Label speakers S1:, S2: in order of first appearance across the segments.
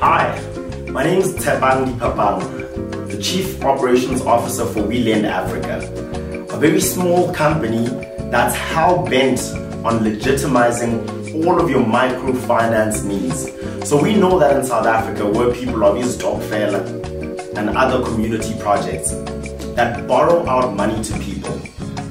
S1: Hi, my name is Tebang Papang, the Chief Operations Officer for We Lend Africa, a very small company that's hell bent on legitimizing all of your microfinance needs. So we know that in South Africa, where people are these Stokvel and other community projects that borrow out money to people,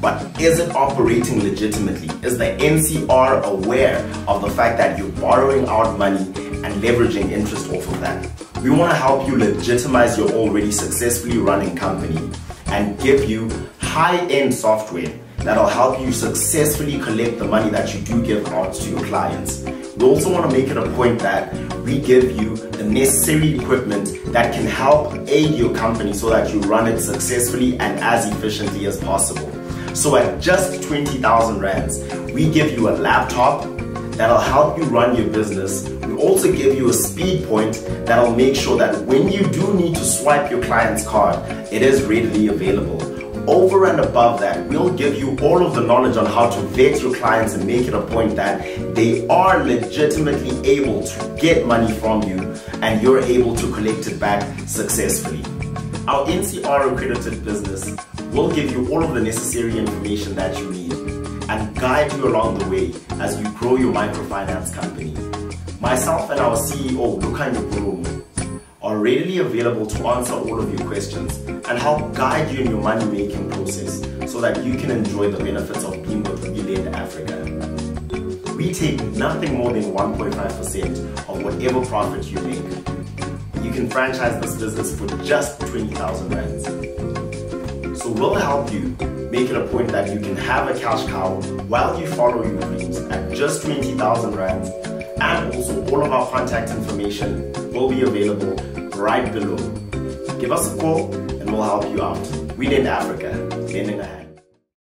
S1: but is it operating legitimately? Is the NCR aware of the fact that you're borrowing out money and leveraging interest off of that. We want to help you legitimize your already successfully running company and give you high-end software that'll help you successfully collect the money that you do give out to your clients. We also want to make it a point that we give you the necessary equipment that can help aid your company so that you run it successfully and as efficiently as possible. So at just 20,000 rands, we give you a laptop that'll help you run your business We also give you a speed point that'll make sure that when you do need to swipe your client's card, it is readily available. Over and above that, we'll give you all of the knowledge on how to vet your clients and make it a point that they are legitimately able to get money from you and you're able to collect it back successfully. Our NCR accredited business will give you all of the necessary information that you need and guide you along the way as you grow your microfinance company. Myself and our CEO, Lukhanyo Purumu, are readily available to answer all of your questions and help guide you in your money making process so that you can enjoy the benefits of being with Lend Africa. We take nothing more than 1.5% of whatever profit you make. You can franchise this business for just 20,000 rands. So we'll help you make it a point that you can have a cash cow while you follow your dreams at just 20,000 rands and also all of our contact information will be available right below. Give us a call and we'll help you out. We Lend Africa, lending a hand.